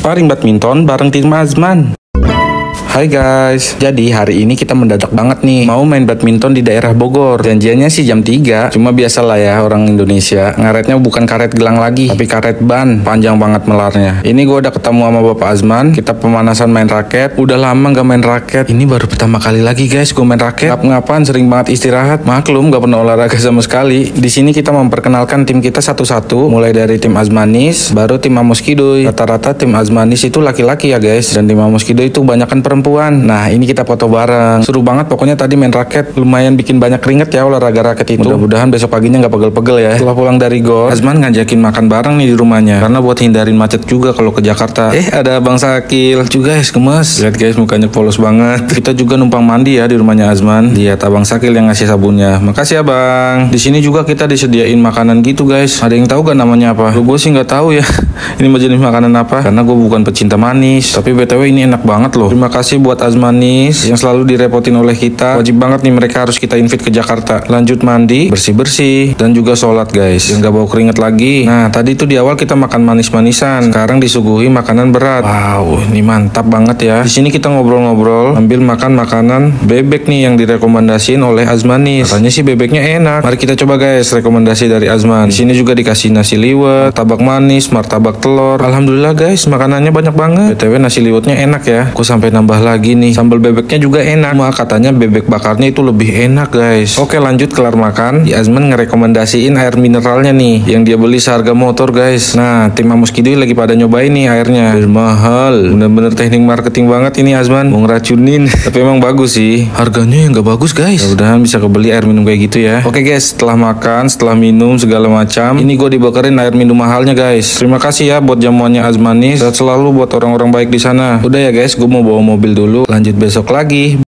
sparring badminton bareng tim Azman. Hai guys, jadi hari ini kita mendadak banget nih. Mau main badminton di daerah Bogor. Janjiannya sih jam 3 Cuma biasalah ya orang Indonesia. Ngaretnya bukan karet gelang lagi Tapi karet ban, panjang banget melarnya. Ini gue udah ketemu sama Bapak Azman. Kita pemanasan main raket. Udah lama gak main raket. Ini baru pertama kali lagi guys gue main raket. Ngap-ngapan sering banget istirahat. Maklum gak pernah olahraga sama sekali. Di sini kita memperkenalkan tim kita satu-satu. Mulai dari tim Azmanis Baru tim Amos Kidoy Rata-rata tim Azmanis itu laki-laki ya guys. Dan tim Amos Kidoy itu banyakan perempuan perempuan. Nah, ini kita foto bareng. Seru banget pokoknya tadi main raket. Lumayan bikin banyak keringet ya olahraga raket itu. Mudah-mudahan besok paginya nggak pegel-pegel ya. Setelah pulang dari gor, Azman ngajakin makan bareng nih di rumahnya. Karena buat hindarin macet juga kalau ke Jakarta. Eh, ada Bang Sakil. Juga guys, gemes. Lihat guys, mukanya polos banget. Kita juga numpang mandi ya di rumahnya Azman. Lihat Abang Sakil yang ngasih sabunnya. Makasih ya Bang. Di sini juga kita disediain makanan gitu guys. Ada yang tahu gak namanya apa? Gue sih nggak tahu ya. ini jenis makanan apa? Karena gue bukan pecinta manis. Tapi BTW ini enak banget loh. Terima kasih kasih buat Azmanis yang selalu direpotin oleh kita. Wajib banget nih mereka harus kita invite ke Jakarta. Lanjut mandi, bersih-bersih, dan juga sholat guys. Yang gak bau keringet lagi. Nah, tadi tuh di awal kita makan manis-manisan. Sekarang disuguhi makanan berat. Wow, ini mantap banget ya. Di sini kita ngobrol-ngobrol, ambil makan makanan bebek nih yang direkomendasiin oleh Azmanis. Katanya sih bebeknya enak. Mari kita coba guys rekomendasi dari Azman. Di sini juga dikasih nasi liwet, tabak manis, martabak telur. Alhamdulillah guys, makanannya banyak banget. BTW nasi liwetnya enak ya. Aku sampai nambah lagi nih. Sambal bebeknya juga enak. Cuma katanya bebek bakarnya itu lebih enak guys. Oke lanjut kelar makan. Azman ngerekomendasiin air mineralnya nih. Yang dia beli seharga motor guys. Nah tim Amus Kidui lagi pada nyobain nih airnya. Air mahal. Bener-bener teknik marketing banget ini Azman. Mau ngeracunin. Tapi emang bagus sih. Harganya yang gak bagus guys. Mudah-mudahan bisa kebeli air minum kayak gitu ya. Oke guys setelah makan, setelah minum segala macam. Ini gue dibakarin air minum mahalnya guys. Terima kasih ya buat jamuannya Azmanis. Dan selalu buat orang-orang baik di sana. Udah ya guys, gue mau bawa mobil dulu, lanjut besok lagi.